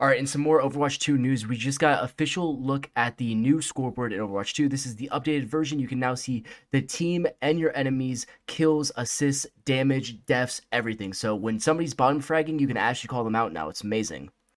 All right, and some more Overwatch 2 news. We just got official look at the new scoreboard in Overwatch 2. This is the updated version. You can now see the team and your enemies, kills, assists, damage, deaths, everything. So when somebody's bottom fragging, you can actually call them out now. It's amazing.